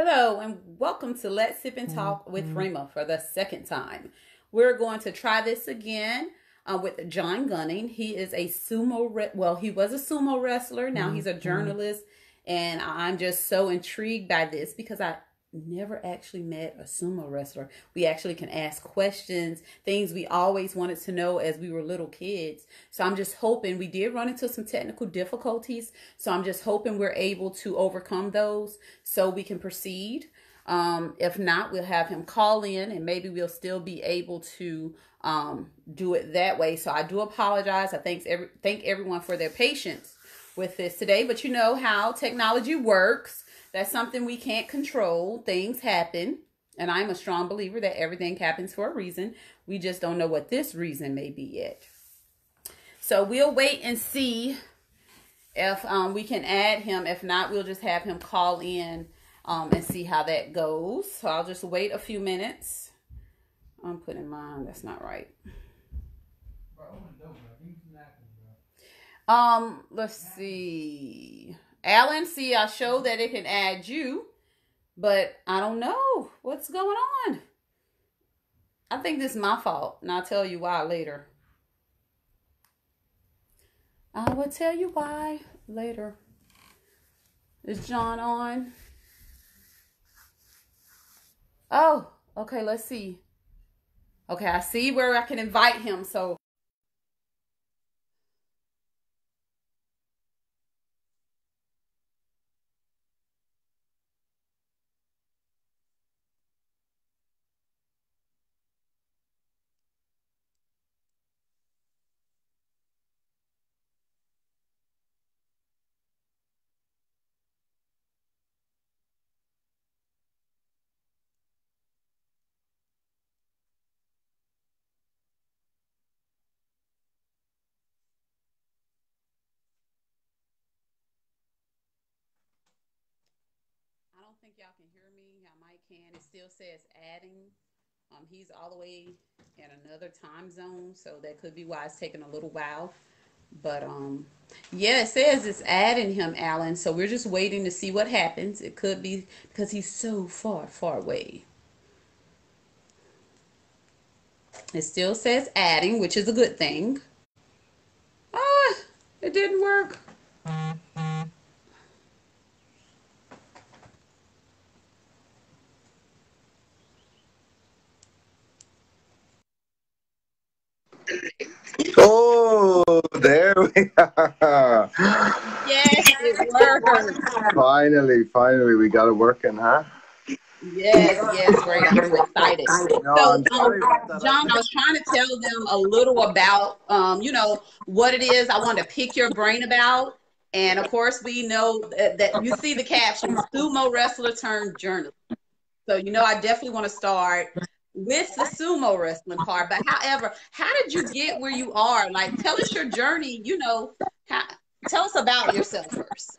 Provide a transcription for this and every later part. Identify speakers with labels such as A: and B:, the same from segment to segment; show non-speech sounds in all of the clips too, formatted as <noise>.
A: Hello, and welcome to Let's Sip and Talk with Frema for the second time. We're going to try this again uh, with John Gunning. He is a sumo, re- well, he was a sumo wrestler. Now he's a journalist, and I'm just so intrigued by this because I never actually met a sumo wrestler. We actually can ask questions, things we always wanted to know as we were little kids. So I'm just hoping we did run into some technical difficulties. So I'm just hoping we're able to overcome those so we can proceed. Um, if not, we'll have him call in and maybe we'll still be able to um, do it that way. So I do apologize. I thank every thank everyone for their patience with this today. But you know how technology works. That's something we can't control. Things happen. And I'm a strong believer that everything happens for a reason. We just don't know what this reason may be yet. So we'll wait and see if um, we can add him. If not, we'll just have him call in um, and see how that goes. So I'll just wait a few minutes. I'm putting mine. That's not right. Um, let's see. Alan, see, I show that it can add you, but I don't know what's going on. I think this is my fault, and I'll tell you why later. I will tell you why later. Is John on? Oh, okay, let's see. Okay, I see where I can invite him, so think y'all can hear me. I might can. It still says adding. Um, he's all the way in another time zone, so that could be why it's taking a little while. But um, yeah, it says it's adding him, Alan. So we're just waiting to see what happens. It could be because he's so far, far away. It still says adding, which is a good thing. Ah, it didn't work.
B: Oh, there we are.
A: Yes, it worked.
B: Finally, finally, we got it working, huh?
A: Yes, yes, great. I'm so excited.
B: No,
A: So, um. John, I was trying to tell them a little about, um, you know, what it is I wanted to pick your brain about. And of course, we know that, that you see the caption sumo wrestler turned journalist. So, you know, I definitely want to start with the sumo wrestling part. But however, how did you get where you are? Like, tell us your journey, you know, how, tell us about yourself first.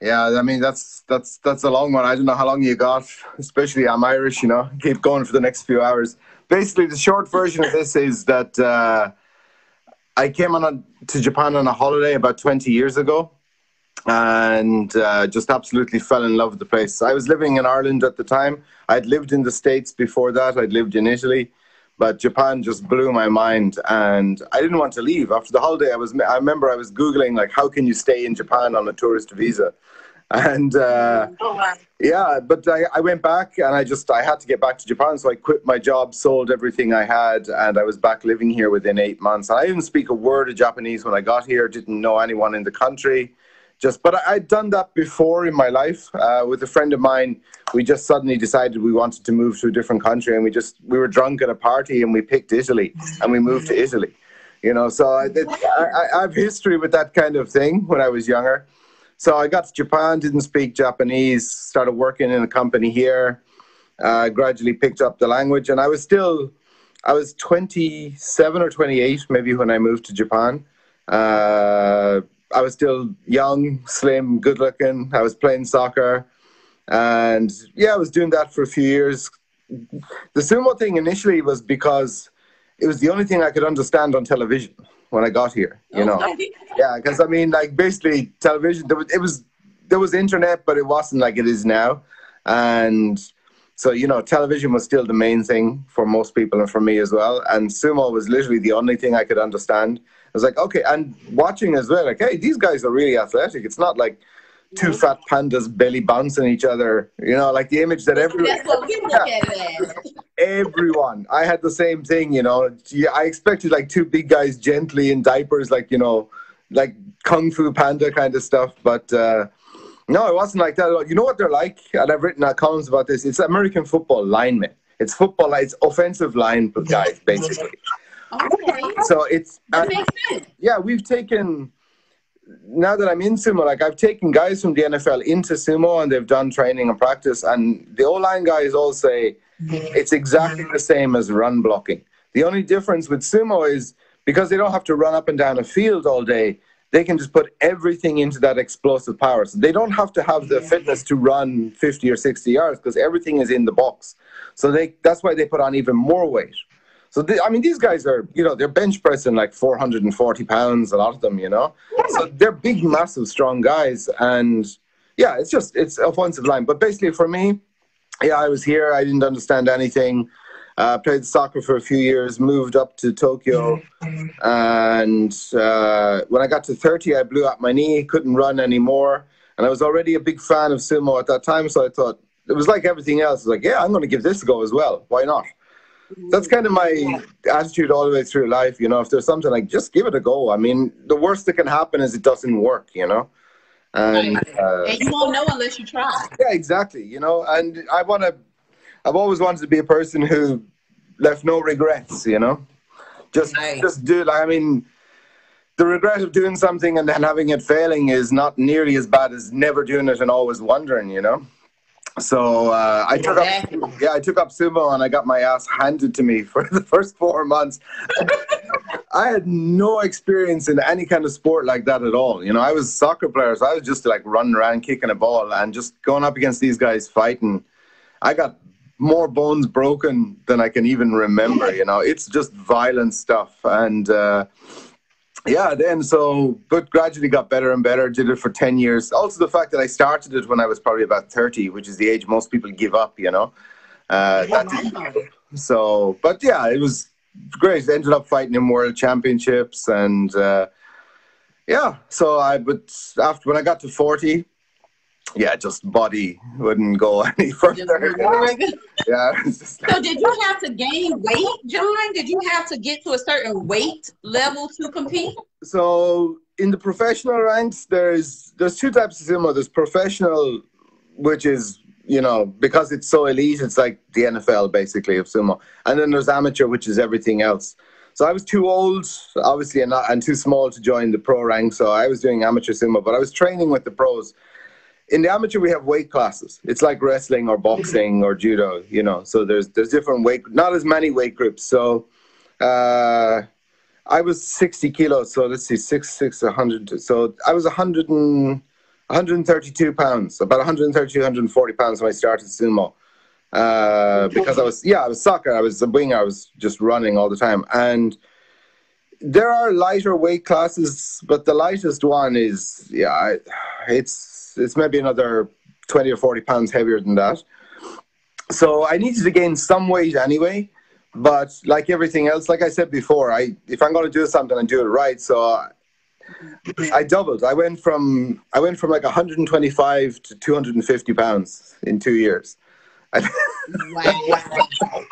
B: Yeah, I mean that's that's that's a long one. I don't know how long you got, especially I'm Irish, you know. <laughs> Keep going for the next few hours. Basically, the short version of this is that uh, I came on a, to Japan on a holiday about 20 years ago, and uh, just absolutely fell in love with the place. I was living in Ireland at the time. I'd lived in the States before that. I'd lived in Italy, but Japan just blew my mind, and I didn't want to leave. After the holiday, I was I remember I was googling like how can you stay in Japan on a tourist visa, <laughs> and. Uh, yeah, but I, I went back and I just I had to get back to Japan, so I quit my job, sold everything I had, and I was back living here within eight months. And I didn't speak a word of Japanese when I got here. Didn't know anyone in the country. Just, but I, I'd done that before in my life uh, with a friend of mine. We just suddenly decided we wanted to move to a different country, and we just we were drunk at a party and we picked Italy, and we moved to Italy. You know, so I, I, I I have history with that kind of thing when I was younger. So I got to Japan, didn't speak Japanese, started working in a company here, uh, gradually picked up the language, and I was still, I was 27 or 28 maybe when I moved to Japan. Uh, I was still young, slim, good looking. I was playing soccer, and yeah, I was doing that for a few years. The sumo thing initially was because it was the only thing I could understand on television when I got here. You know.
A: Okay.
B: Yeah, because I mean, like basically, television. There was, it was there was internet, but it wasn't like it is now. and so you know television was still the main thing for most people and for me as well and sumo was literally the only thing i could understand was like okay and watching as well like hey these guys are really athletic it's not like two fat pandas belly bouncing each other you know like the image that everyone <laughs> everyone i had the same thing you know i expected like two big guys gently in diapers like you know like kung fu panda kind of stuff but uh no, it wasn't like that at all. You know what they're like? And I've written columns about this. It's American football linemen. It's football, it's offensive line guys, basically. Okay. So it's.
A: That makes sense.
B: Yeah, we've taken. Now that I'm in sumo, like I've taken guys from the NFL into sumo and they've done training and practice, and the O line guys all say it's exactly the same as run blocking. The only difference with sumo is because they don't have to run up and down a field all day, they can just put everything into that explosive power. So they don't have to have the fitness to run 50 or 60 yards because everything is in the box. So they that's why they put on even more weight. So they, I mean, these guys are you know they're bench pressing like 440 pounds. A lot of them, you know. So they're big, massive, strong guys, and yeah, it's just it's offensive line. But basically, for me, yeah, I was here. I didn't understand anything. Uh, played soccer for a few years, moved up to Tokyo, and uh, when I got to 30, I blew out my knee, couldn't run anymore, and I was already a big fan of sumo at that time. So I thought it was like everything else. Like, yeah, I'm going to give this a go as well. Why not? That's kind of my attitude all the way through life. You know, if there's something like, just give it a go. I mean, the worst that can happen is it doesn't work. You know.
A: And, uh, and you won't know unless you try.
B: Yeah, exactly. You know, and I want to I've always wanted to be a person who left no regrets, you know? Just nice. just do like I mean the regret of doing something and then having it failing is not nearly as bad as never doing it and always wondering, you know? So uh, I took up, yeah, I took up sumo and I got my ass handed to me <laughs> for the first four months. I had no experience in any kind of sport like that at all. You know, I was a soccer player, so I was just like running around kicking a ball and just going up against these guys fighting. I got more bones broken than I can even remember. You know, it's just violent stuff. And uh, yeah, then so, but gradually got better and better. Did it for 10 years. Also, the fact that I started it when I was probably about 30, which is the age most people give up, you know. Uh, so, but yeah, it was great. Ended up fighting in world championships and uh, yeah, so I, but after when I got to 40, yeah, just body wouldn't go <laughs> any further. yeah.
A: so did you have to gain weight, John? Did you have to get to a certain weight level to compete?
B: So in the professional ranks, there's there's two types of sumo. There's professional, which is you know because it's so elite, it's like the NFL basically of sumo, and then there's amateur, which is everything else. So I was too old, obviously, and, not, and too small to join the pro rank. So I was doing amateur sumo, but I was training with the pros in the amateur we have weight classes. It's like wrestling or boxing or judo you know. So there's there's different weight not as many weight groups. So uh, i was 60 kilos. So let's see six six 100 so i was 100 and 132 pounds about 130 140 pounds when i started sumo. Uh, because i was yeah i was soccer. I was a winger. I was just running all the time. And there are lighter weight classes but the lightest one is yeah it's it's maybe another 20 or 40 pounds heavier than that. So I needed to gain some weight anyway. But like everything else, like I said before, I if I'm going to do something, I do it right. So I doubled. I went from I went from like 125 to 250 pounds in two years. <laughs> Wow.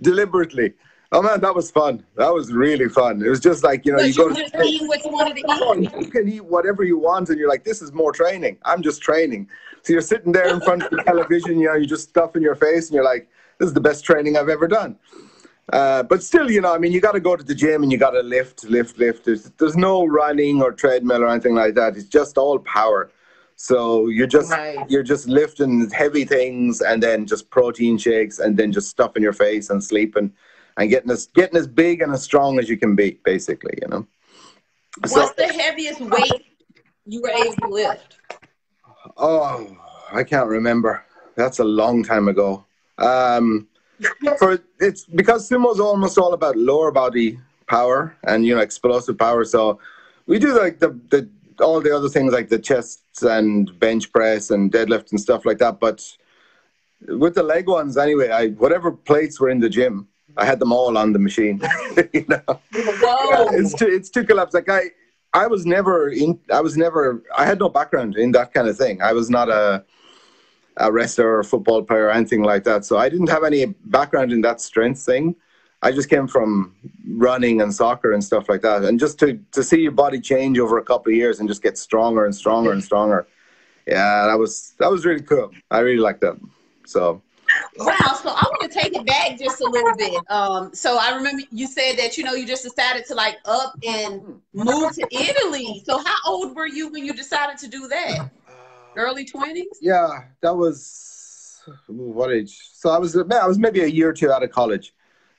B: Deliberately. Oh man, that was fun. That was really fun. It was just like you know, you,
A: go to eat what you wanted to eat.
B: You can eat whatever you want, and you're like, this is more training. I'm just training. So you're sitting there in front of the television, you know, you're just stuff in your face, and you're like, this is the best training I've ever done. Uh, but still, you know, I mean, you got to go to the gym and you got to lift, lift, lift. There's, there's no running or treadmill or anything like that. It's just all power. So you're just right. you're just lifting heavy things and then just protein shakes and then just stuff in your face and sleeping and getting as getting as big and as strong as you can be, basically, you know.
A: What's so, the heaviest weight you were able to lift?
B: Oh, I can't remember. That's a long time ago. Um, for it's because sumo is almost all about lower body power and you know explosive power. So we do like the the all the other things like the chests and bench press and deadlift and stuff like that. But with the leg ones anyway. I whatever plates were in the gym, I had them all on the machine. <laughs> you know,
A: Whoa.
B: it's two, it's two collapse. Like I, I was never in. I was never. I had no background in that kind of thing. I was not a a wrestler or a football player or anything like that. So I didn't have any background in that strength thing. I just came from running and soccer and stuff like that. And just to to see your body change over a couple of years and just get stronger and stronger and stronger. Yeah, that was that was really cool. I really liked that. So
A: Wow, so I want to take it back just a little bit. Um, so I remember you said that you know you just decided to like up and move to Italy. So how old were you when you decided to do that? Early twenties.
B: Yeah, that was what age? So I was I was maybe a year or two out of college.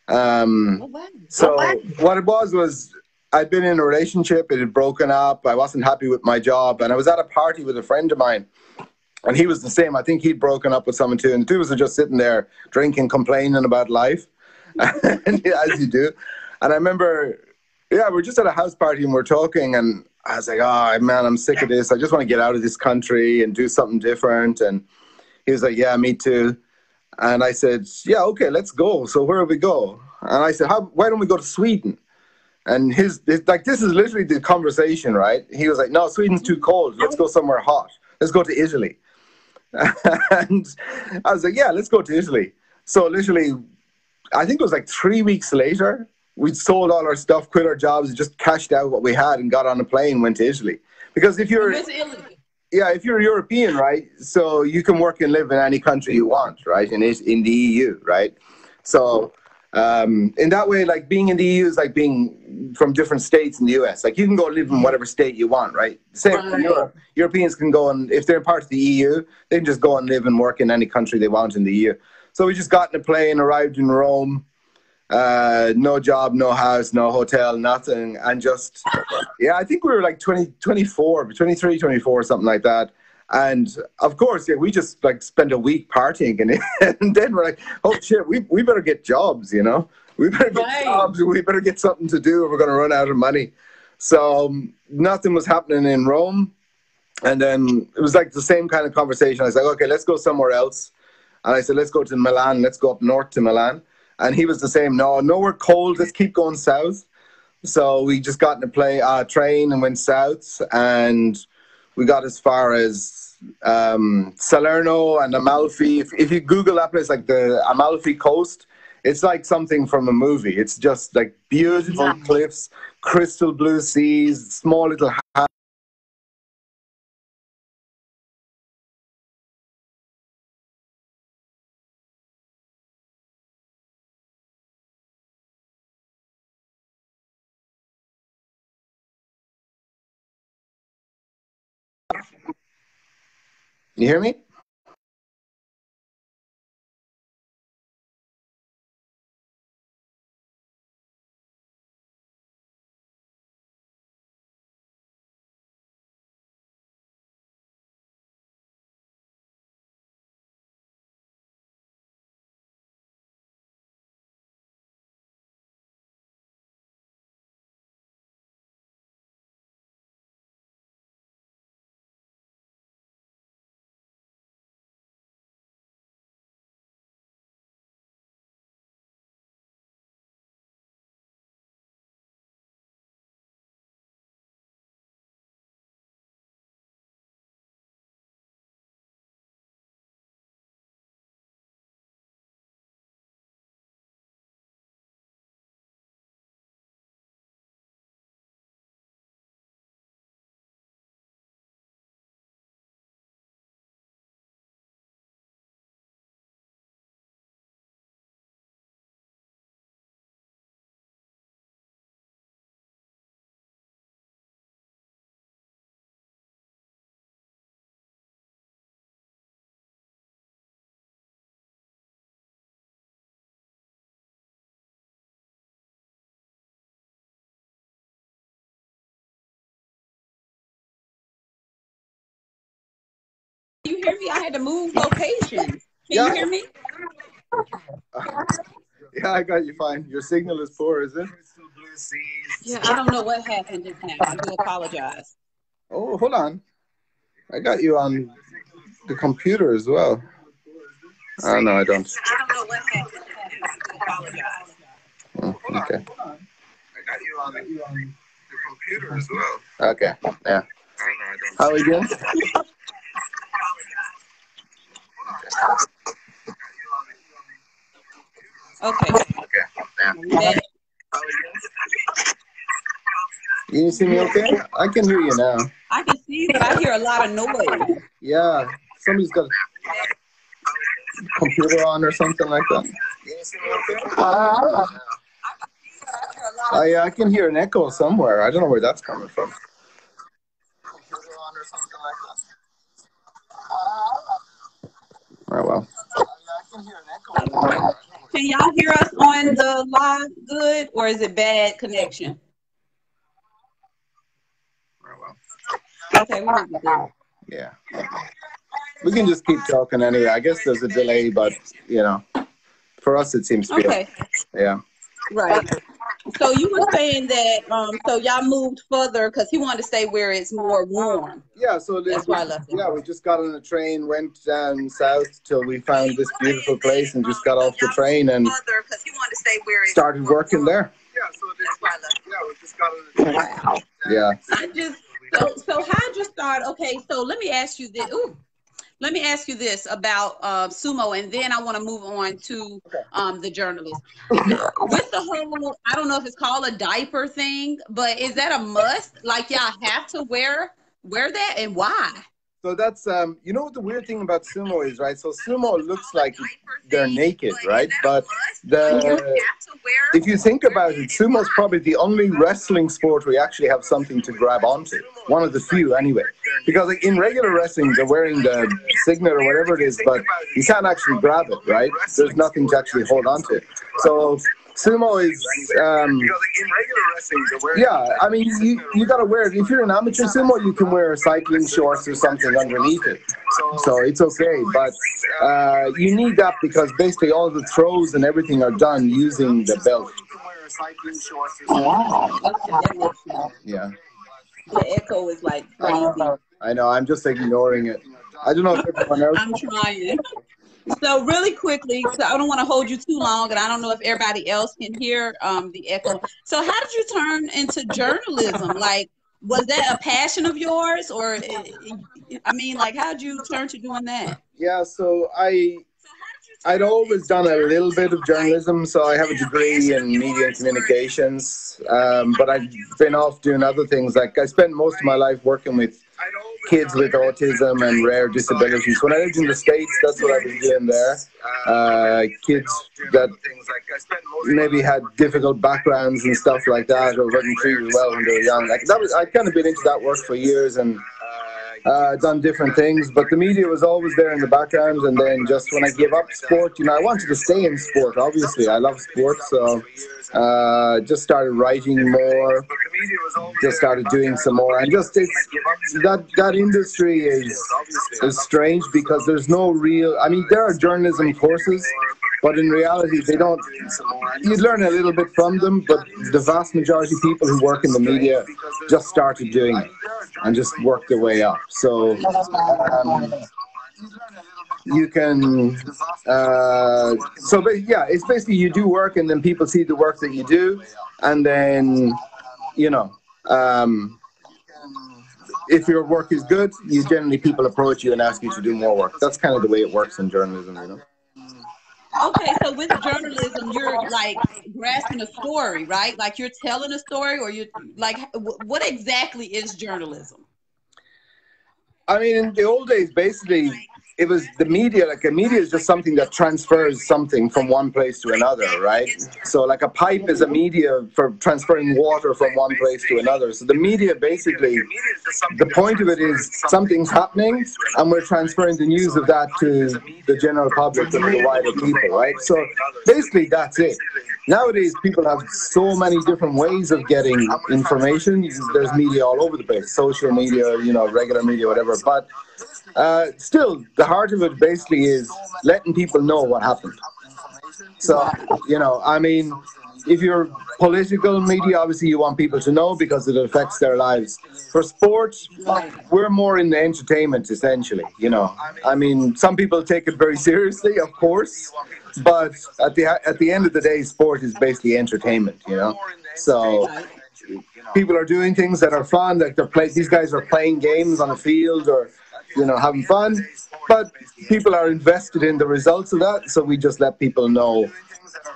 B: Um,
A: Oh wow.
B: so what it was was I'd been in a relationship. It had broken up. I wasn't happy with my job, and I was at a party with a friend of mine, and he was the same. I think he'd broken up with someone too, and the two of us were just sitting there drinking, complaining about life, <laughs> as you do. And I remember, yeah, we we're just at a house party and we're talking, and I was like, "Oh man, I'm sick of this. I just want to get out of this country and do something different." And he was like, "Yeah, me too." And I said, "Yeah, okay, let's go. So where do we go?" And I said, "Why don't we go to Sweden?" And his, his like this is literally the conversation, right? He was like, "No, Sweden's too cold. Let's go somewhere hot. Let's go to Italy." And I was like, "Yeah, let's go to Italy." So literally, I think it was like three weeks later, we'd sold all our stuff, quit our jobs, just cashed out what we had, and got on a plane, went to Italy. Because if you're
A: Italy?
B: yeah, if you're European, right? So you can work and live in any country you want, right? In in the EU, right? So um, in that way, like being in the EU is like being from different states in the US. Like you can go live in whatever state you want, right? Same for
A: Right.
B: Europe. Europeans can go and if they're part of the EU, they can just go and live and work in any country they want in the EU. So we just got in a plane, arrived in Rome. Uh, no job, no house, no hotel, nothing. And just, yeah, I think we were like 20, 24, 23, 24, something like that. And of course, yeah, we just like spent a week partying and, <laughs> and then we're like, oh shit, we, we better get jobs, you know? We better get
A: Right.
B: jobs. We better get something to do or we're going to run out of money. So um, nothing was happening in Rome. And then it was like the same kind of conversation. I was like, okay, let's go somewhere else. And I said, let's go to Milan. Let's go up north to Milan. And he was the same. No, nowhere cold. Let's keep going south. So we just got in a play, uh, train and went south. And we got as far as um, Salerno and Amalfi. If, if you Google that place, like the Amalfi Coast, it's like something from a movie. It's just like beautiful
A: Wow.
B: cliffs, crystal blue seas, small little You hear me?
A: You hear me? I had to move locations. Can
B: Yeah.
A: you hear me?
B: Yeah, I got you fine. Your signal is poor, is it?
A: Yeah, I don't know what happened just now. I do apologize.
B: Oh, hold on. I got you on the computer as well. Uh, no, I don't.
A: I don't know what happened. I apologize.
B: Oh, okay.
C: I got you on the, the computer as well.
B: Okay. Yeah.
C: I know I don't.
B: How are we doing? <laughs>
A: Okay.
C: Okay. Yeah.
B: You see me okay? I can hear you now.
A: I can see, but I hear a lot of noise.
B: Yeah. Somebody's got a computer on or something like that.
C: Can you see me okay?
B: I, I can hear an echo somewhere. I don't know where that's coming from.
C: Computer on or something like
B: Oh, well.
C: can hear an echo.
A: Can y'all hear us on the live good, or is it bad connection?
B: Oh, well.
A: Okay, we're good.
B: Yeah. We can just keep talking anyway. I guess there's a delay, but, you know, for us it seems to be.
A: Okay,
B: Yeah.
A: right. So you were saying that, um, so y'all moved further because he wanted to stay where it's more warm.
B: Yeah, so this,
A: That's why I left it.
B: yeah, we just got on a train, went down south till we found this beautiful place, and just got off the train and
A: Further because he wanted to stay where it's
B: started working there.
C: Yeah, so
A: That's why I left.
C: yeah, we just got on the train.
A: Wow.
B: Yeah.
A: I just so so how'd you start? Okay, so let me ask you this. Ooh, let me ask you this about uh, sumo, and then I want to move on to um, the journalist. With the whole, I don't know if it's called a diaper thing, but is that a must? Like y'all have to wear wear that, and why?
B: So that's um, you know what the weird thing about sumo is, right? So sumo looks like they're naked, right? But the if you think about it, sumo is probably the only wrestling sport where you actually have something to grab onto. One of the few, anyway. Because like, in regular wrestling, they're wearing the singlet or whatever it is, but you can't actually grab it, right? There's nothing to actually hold onto. So sumo is um,
C: Because like in regular wrestling,
B: yeah, I mean, you, you gotta wear it. If you're an amateur sumo, you can wear cycling shorts or something underneath it. So it's okay. But uh, you need that because basically all the throws and everything are done using the belt.
C: Shorts.
B: Yeah,
A: The echo is like crazy.
B: I know. I'm just ignoring it. I don't know if everyone else.
A: I'm trying. So really quickly, so I don't want to hold you too long, and I don't know if everybody else can hear um, the echo. So how did you turn into journalism? Like, was that a passion of yours, or I mean, like, how did you turn to doing that?
B: Yeah, so I I'd always done a little bit of journalism, so I have a degree in media and communications. Um, but I've been off doing other things. Like I spent most of my life working with kids with autism and rare disabilities. When I lived in the States, that's what I was doing there. Uh, kids that maybe had difficult backgrounds and stuff like that, or wasn't treated well when they were young. Like that was, I'd kind of been into that work for years and uh, done different things, but the media was always there in the background. And then just when I gave up sport, you know, I wanted to stay in sport. Obviously, I love sport, so uh, just started writing more. Just started doing some more, and just it's that that industry is is strange because there's no real. I mean, there are journalism courses, but in reality, they don't. You learn a little bit from them, but the vast majority of people who work in the media just started doing it and just worked their way up. So um, you can. Uh, so, but yeah, it's basically you do work, and then people see the work that you do, and then you know. Um, if your work is good, you generally people approach you and ask you to do more work. That's kind of the way it works in journalism, you know.
A: Okay, so with journalism, you're like grasping a story, right? Like you're telling a story, or you're like, what exactly is journalism?
B: I mean, in the old days, basically, it was the media. Like a media is just something that transfers something from one place to another, right? So, like a pipe is a media for transferring water from one place to another. So the media, basically, the point of it is something's happening, and we're transferring the news of that to the general public and the wider people, right? So basically, that's it. Nowadays, people have so many different ways of getting information. There's media all over the place, social media, you know, regular media, whatever. But uh, still, the heart of it basically is letting people know what happened. So, you know, I mean, if you're political media, obviously you want people to know because it affects their lives. For sports, we're more in the entertainment essentially. You know, I mean, some people take it very seriously, of course, but at the at the end of the day, sport is basically entertainment. You know, so people are doing things that are fun. Like they're play, these guys are playing games on a field or you know having fun, but people are invested in the results of that. So we just let people know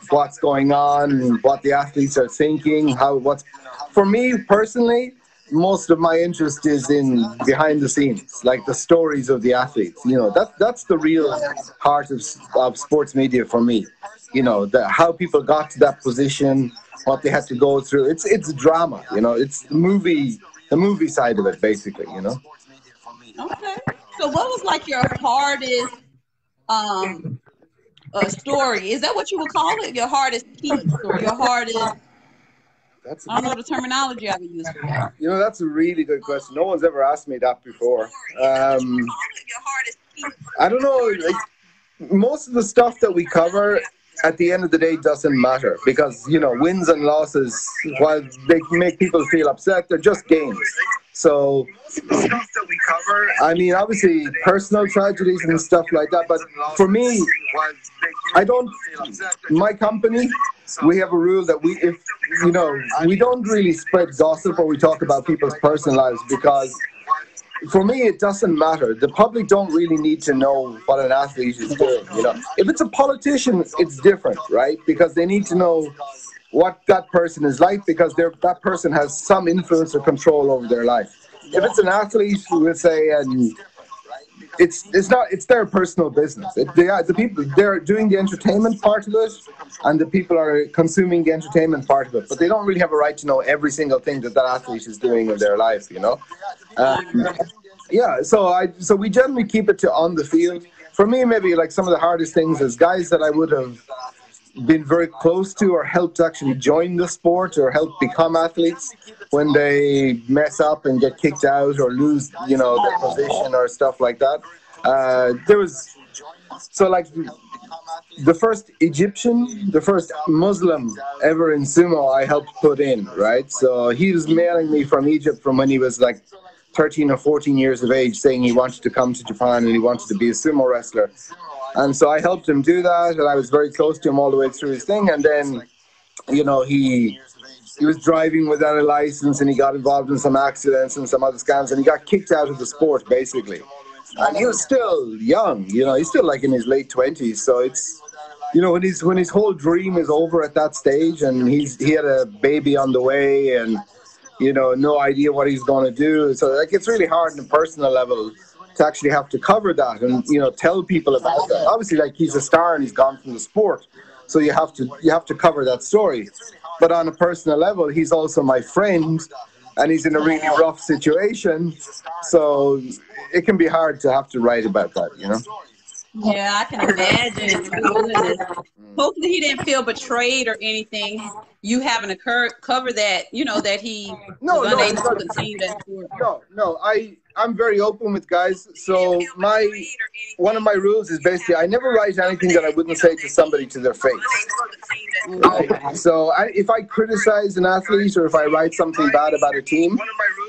B: what's going on, what the athletes are thinking, how what's. For me personally, most of my interest is in behind the scenes, like the stories of the athletes. You know, that that's the real heart of, of sports media for me. You know, the, how people got to that position, what they had to go through. It's it's drama. You know, it's the movie, the movie side of it, basically. You know.
D: Okay. So, what was like your hardest um uh, story? Is that what you would call it? Your hardest piece or your hardest?
B: That's
D: I don't know the terminology I would use for that.
B: You know, that's a really good question. No one's ever asked me that before. Um, I don't know. Like, most of the stuff that we cover at the end of the day doesn't matter because you know wins and losses, while they make people feel upset, they're just games. So, I mean, obviously, personal tragedies and stuff like that. But for me, I don't. My company, we have a rule that we, if you know, we don't really spread gossip or we talk about people's personal lives because. For me, it doesn't matter. The public don't really need to know what an athlete is doing. You know, if it's a politician, it's different, right? Because they need to know what that person is like because that person has some influence or control over their life. If it's an athlete, we would say, and it's it's not it's their personal business. It, they are, the people they're doing the entertainment part of it, and the people are consuming the entertainment part of it. But they don't really have a right to know every single thing that that athlete is doing in their life. You know. Um, yeah. So I so we generally keep it to on the field. For me, maybe like some of the hardest things is guys that I would have been very close to or helped actually join the sport or help become athletes when they mess up and get kicked out or lose, you know, their position or stuff like that. Uh, there was so like the first Egyptian, the first Muslim ever in sumo, I helped put in, right? So he was mailing me from Egypt from when he was like 13 or 14 years of age, saying he wanted to come to Japan and he wanted to be a sumo wrestler. And so I helped him do that, and I was very close to him all the way through his thing. And then, you know, he he was driving without a license, and he got involved in some accidents and some other scams, and he got kicked out of the sport basically. And he was still young, you know, he's still like in his late twenties. So it's, you know, when he's when his whole dream is over at that stage, and he's he had a baby on the way, and you know, no idea what he's going to do. So like, it's really hard on a personal level to actually have to cover that and you know tell people about that. Obviously, like he's a star and he's gone from the sport, so you have to you have to cover that story. But on a personal level, he's also my friend, and he's in a really rough situation. So it can be hard to have to write about that, you know.
D: Yeah, I can imagine. Hopefully, he didn't feel betrayed or anything. You having to cur- cover that, you know, that he
B: no,
D: was
B: no,
D: unable
B: no,
D: to continue that
B: no, no. I I'm very open with guys. So my one of my rules is basically I never write anything that I wouldn't say to somebody to their face. Right? So I, if I criticize an athlete or if I write something bad about a team,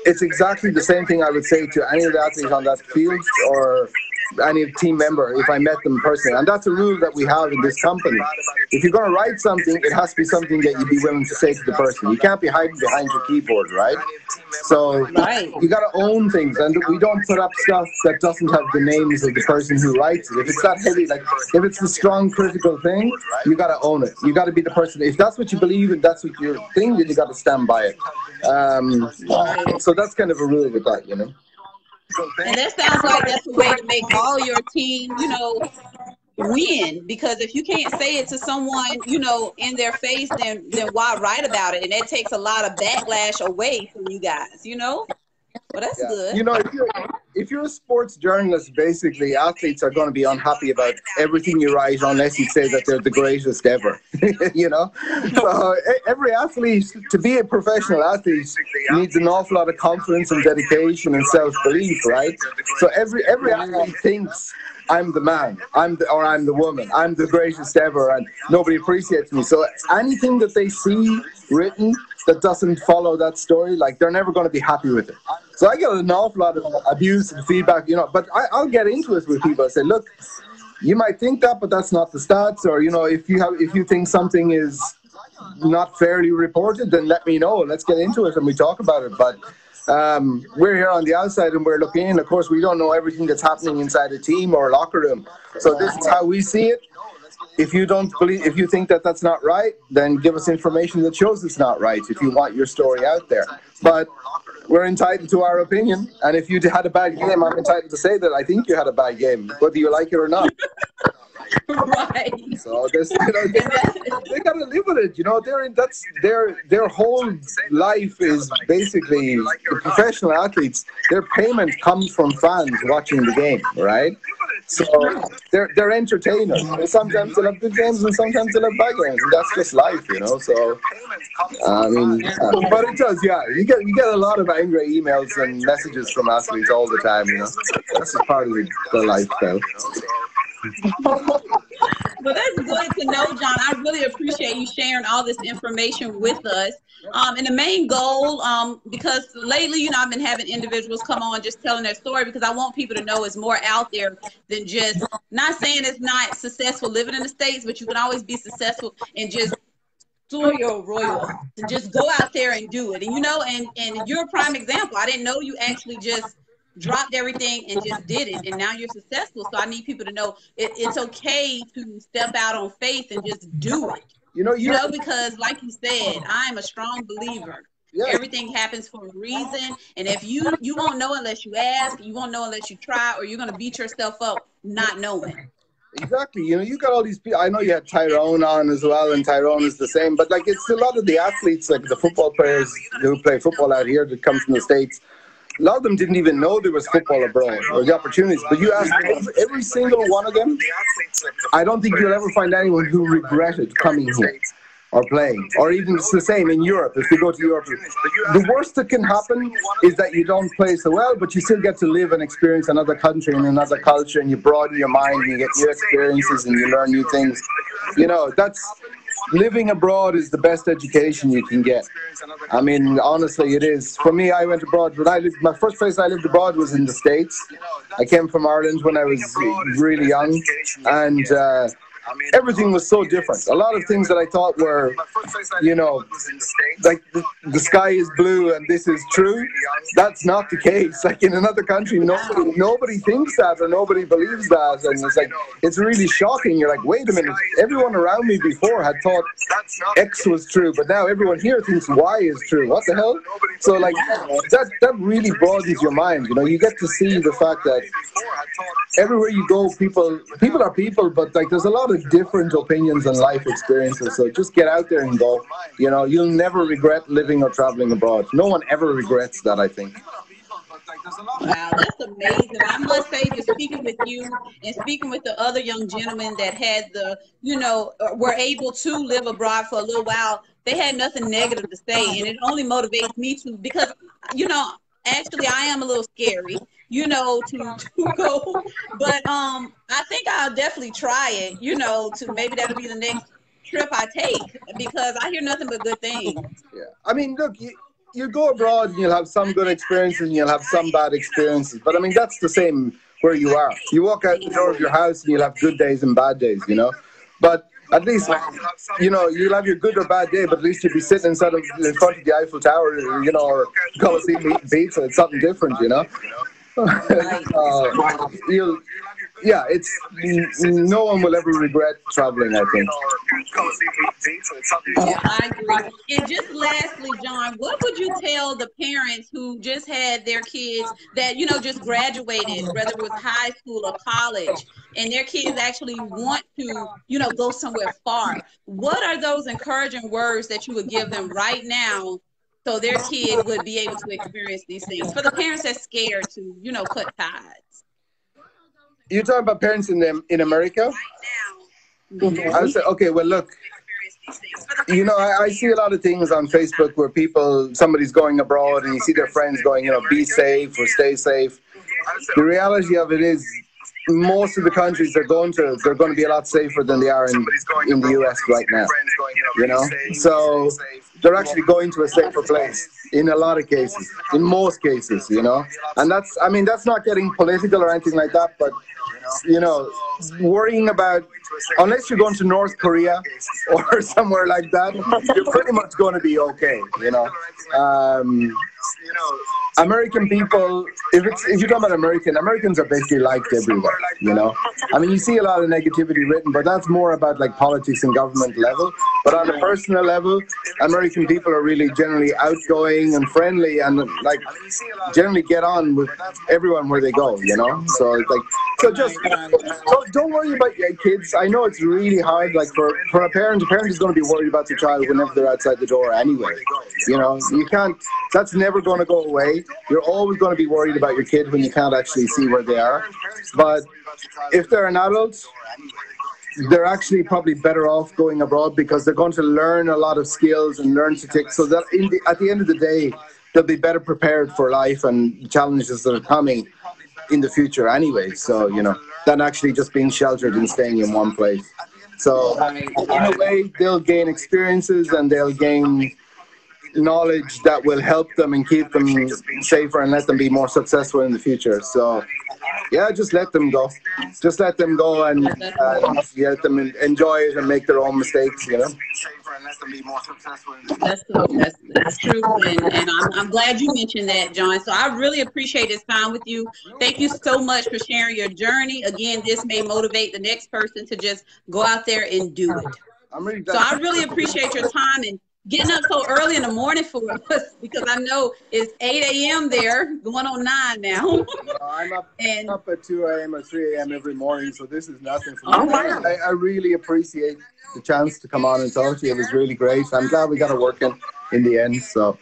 B: it's exactly the same thing I would say to any of the athletes on that field or any team member if I met them personally. And that's a rule that we have in this company. If you're going to write something, it has to be something that you'd be willing to say to the person. You can't be hiding behind your keyboard, right? So
D: Right.
B: you got to own things, and we don't put up stuff that doesn't have the names of the person who writes it. If it's that heavy, like if it's a strong critical thing, you got to own it. You got to be the person. If that's what you believe and that's what your thing, then you got to stand by it. Um, so that's kind of a rule with that, you know.
D: And that sounds like that's a way to make all your team, you know, win. Because if you can't say it to someone, you know, in their face, then then why write about it? And that takes a lot of backlash away from you guys, you know. Well, that's
B: Yeah.
D: good.
B: You know, if you're, if you're a sports journalist, basically, athletes are going to be unhappy about everything you write unless you say that they're the greatest ever. <laughs> you know? So every athlete, to be a professional athlete, needs an awful lot of confidence and dedication and self belief, right? So every, every athlete thinks I'm the man, I'm the, or I'm the woman, I'm the greatest ever, and nobody appreciates me. So anything that they see written that doesn't follow that story, like they're never going to be happy with it. So I get an awful lot of abuse and feedback, you know. But I, I'll get into it with people. I say, look, you might think that, but that's not the stats. Or you know, if you have, if you think something is not fairly reported, then let me know. Let's get into it and we talk about it. But um, we're here on the outside and we're looking in. Of course, we don't know everything that's happening inside a team or a locker room. So this is how we see it. If you don't believe, if you think that that's not right, then give us information that shows it's not right. If you want your story out there, but we're entitled to our opinion. And if you had a bad game, I'm entitled to say that I think you had a bad game, whether you like it or not. <laughs>
A: right.
B: So you know, they, they gotta live with it. You know, they're in, that's their their whole life is basically professional athletes. Their payment comes from fans watching the game, right? So they're they're entertainers. Sometimes they'll have good games and sometimes they'll have bad games, and that's just life, you know. So I mean, but it does, yeah. You get you get a lot of angry emails and messages from athletes all the time, you know. That's part of the, the lifestyle.
A: Well, that's good to know, John. I really appreciate you sharing all this information with us. Um, and the main goal, um, because lately, you know, I've been having individuals come on just telling their story because I want people to know it's more out there than just not saying it's not successful living in the States, but you can always be successful and just your royal and just go out there and do it. And you know, and and you're a prime example. I didn't know you actually just dropped everything and just did it and now you're successful so i need people to know it, it's okay to step out on faith and just do it
B: You know,
A: you
B: you
A: know because like you said i'm a strong believer
B: yeah.
A: everything happens for a reason and if you you won't know unless you ask you won't know unless you try or you're going to beat yourself up not knowing
B: Exactly. You know, you got all these people. I know you had Tyrone on as well, and Tyrone is the same. But like, it's a lot of the athletes, like the football players who play football out here that come from the states. A lot of them didn't even know there was football abroad or the opportunities. But you ask every, single one of them, I don't think you'll ever find anyone who regretted coming here or playing, or even it's the same in Europe. If you go to Europe, the worst that can happen is that you don't play so well, but you still get to live and experience another country and another culture, and you broaden your mind, and you get new experiences, and you learn new things. You know, that's living abroad is the best education you can get. I mean, honestly, it is. For me, I went abroad. When I lived, my first place I lived abroad was in the States. I came from Ireland when I was really young, and uh, everything was so different. A lot of things that I thought were, you know, like the, the sky is blue and this is true. That's not the case. Like in another country, nobody nobody thinks that or nobody believes that, and it's like it's really shocking. You're like, wait a minute, everyone around me before had thought X was true, but now everyone here thinks Y is true. What the hell? So like that that really broadens your mind. You know, you get to see the fact that everywhere you go, people people are people, but like there's a lot of different opinions and life experiences. So just get out there and go. You know, you'll never regret living or traveling abroad. No one ever regrets that. I think.
A: Wow, that's amazing. I must say, just speaking with you and speaking with the other young gentlemen that had the, you know, uh, were able to live abroad for a little while, they had nothing negative to say. And it only motivates me to, because, you know, actually I am a little scary, you know, to, <laughs> to go. But um, I think I'll definitely try it, you know, to maybe that'll be the next trip I take because I hear nothing but good things.
B: Yeah. I mean, look, you, you go abroad and you'll have some good experiences and you'll have some bad experiences. But I mean, that's the same where you are. You walk out the door of your house and you'll have good days and bad days, you know. But at least, you know, you'll have your good or bad day, but at least you'll be sitting of in front of the Eiffel Tower, you know, or Coliseum eating pizza. It's something different, you know. <laughs> uh, yeah, it's no one will ever regret traveling. I think.
A: Yeah, I agree. And just lastly, John, what would you tell the parents who just had their kids that you know just graduated, whether it was high school or college, and their kids actually want to, you know, go somewhere far? What are those encouraging words that you would give them right now? So their kid would be able to experience these things. For the parents that's scared to, you know, cut ties.
B: You're talking about parents in them in America. I would say, okay, well, look, you know, I, I see a lot of things on Facebook where people, somebody's going abroad and you see their friends going, you know, be safe or stay safe. The reality of it is, most of the countries they're going to they're going to be a lot safer than they are in in the US right now. You know, so they're actually going to a safer place in a lot of cases, in most cases, you know. And that's, I mean, that's not getting political or anything like that, but you know, worrying about unless you're going to North Korea or <laughs> somewhere like that, you're pretty much going to be okay, you know. Um, American people, if it's if you're talking about American, Americans are basically liked everywhere, you know. I mean, you see a lot of negativity written, but that's more about like politics and government level. But on a personal level, American people are really generally outgoing and friendly, and like generally get on with everyone where they go, you know. So it's like, so just don't, don't worry about your kids. I know it's really hard, like for for a parent, a parent is going to be worried about their child whenever they're outside the door anyway. You know, you can't. That's never going to go away. You're always going to be worried about your kid when you can't actually see where they are. But if they're an adult, they're actually probably better off going abroad because they're going to learn a lot of skills and learn to take. So that the, at the end of the day, they'll be better prepared for life and challenges that are coming in the future anyway. So you know, than actually just being sheltered and staying in one place. So in a way, they'll gain experiences and they'll gain knowledge that will help them and keep them safer and let them be more successful in the future. So, yeah, just let them go. Just let them go and, uh, and let them enjoy it and make their own mistakes, you know.
D: That's, that's, that's true. And, and I'm, I'm glad you mentioned that, John. So I really appreciate this time with you. Thank you so much for sharing your journey. Again, this may motivate the next person to just go out there and do it. so I really appreciate your time and getting up so early in the morning for <laughs> us because I know it's 8 a.m. there, going on 9 now. <laughs>
B: I'm up, and, up at 2 a.m. or 3 a.m. every morning, so this is nothing for me. Oh, wow. I, I, really appreciate the chance to come on and talk to you. It was really great. I'm glad we got it working in the end. So.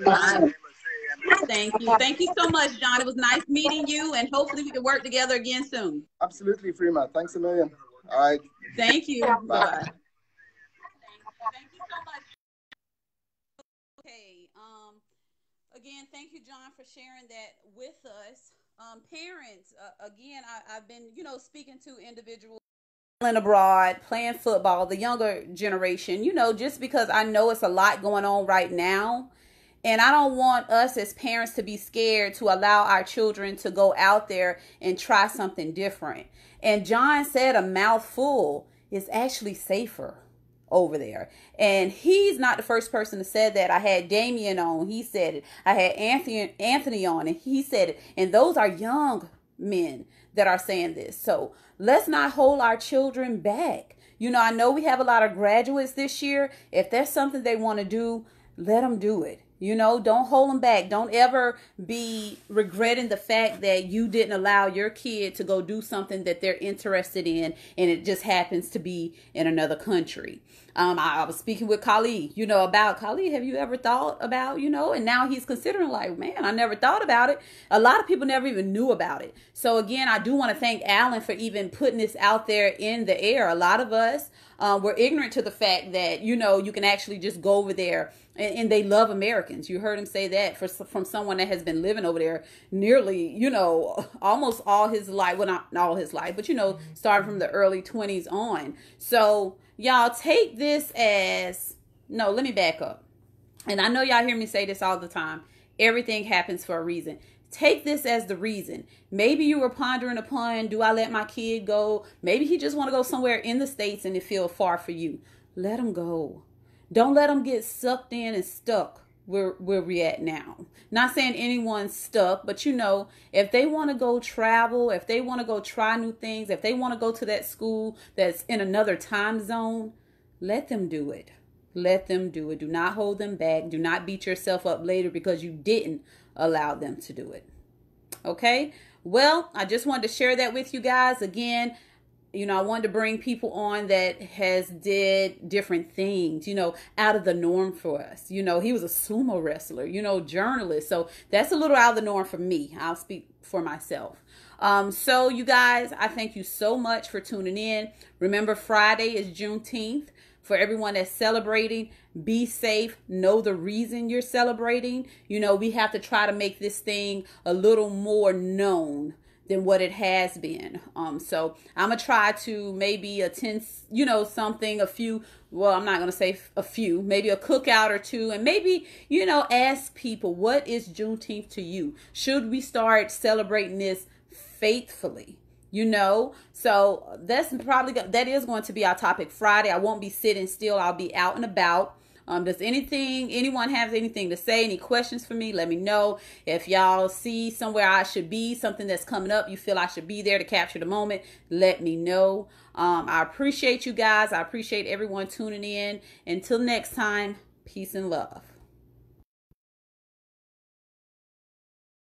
D: Thank you. Thank you so much, John. It was nice meeting you, and hopefully we can work together again soon.
B: Absolutely, Frema. Thanks a million. All right.
D: Thank you. Bye. Bye. Again, thank you, John, for sharing that with us. Um, parents, uh, again, I, have been, you know, speaking to individuals playing
A: abroad, playing football, the younger generation, you know, just because I know it's a lot going on right now. And I don't want us as parents to be scared to allow our children to go out there and try something different. And John said a mouthful is actually safer over there. And he's not the first person to say that. I had Damien on, he said it. I had Anthony Anthony on and he said it. And those are young men that are saying this. So let's not hold our children back. You know, I know we have a lot of graduates this year. If that's something they want to do, let them do it. You know, don't hold them back. Don't ever be regretting the fact that you didn't allow your kid to go do something that they're interested in and it just happens to be in another country. Um, I, I was speaking with Khalid, you know, about Khalid. Have you ever thought about, you know, and now he's considering like, man, I never thought about it. A lot of people never even knew about it. So again, I do want to thank Alan for even putting this out there in the air. A lot of us um, were ignorant to the fact that, you know, you can actually just go over there and, and, they love Americans. You heard him say that for, from someone that has been living over there nearly, you know, almost all his life. Well, not all his life, but you know, mm-hmm. starting from the early 20s on. So y'all take this as no. Let me back up. And I know y'all hear me say this all the time. Everything happens for a reason. Take this as the reason. Maybe you were pondering upon, do I let my kid go? Maybe he just want to go somewhere in the states and it feel far for you. Let him go don't let them get sucked in and stuck where where we at now. Not saying anyone's stuck, but you know, if they want to go travel, if they want to go try new things, if they want to go to that school that's in another time zone, let them do it. Let them do it. Do not hold them back. Do not beat yourself up later because you didn't allow them to do it. Okay? Well, I just wanted to share that with you guys. Again, you know i wanted to bring people on that has did different things you know out of the norm for us. You know he was a sumo wrestler you know journalist. So that's a little out of the norm for me. I'll speak for myself. Um, so you guys i thank you so much for tuning in. Remember friday is juneteenth. For everyone that's celebrating be safe. Know the reason you're celebrating. You know we have to try to make this thing a little more known than what it has been. Um, so I'm gonna try to maybe attend, you know, something, a few. Well, I'm not gonna say a few, maybe a cookout or two, and maybe you know, ask people what is Juneteenth to you. Should we start celebrating this faithfully? You know, so that's probably that is going to be our topic Friday. I won't be sitting still. I'll be out and about. Um, does anything, anyone have anything to say? Any questions for me? Let me know. If y'all see somewhere I should be, something that's coming up, you feel I should be there to capture the moment, let me know. Um, I appreciate you guys. I appreciate everyone tuning in. Until next time, peace and love.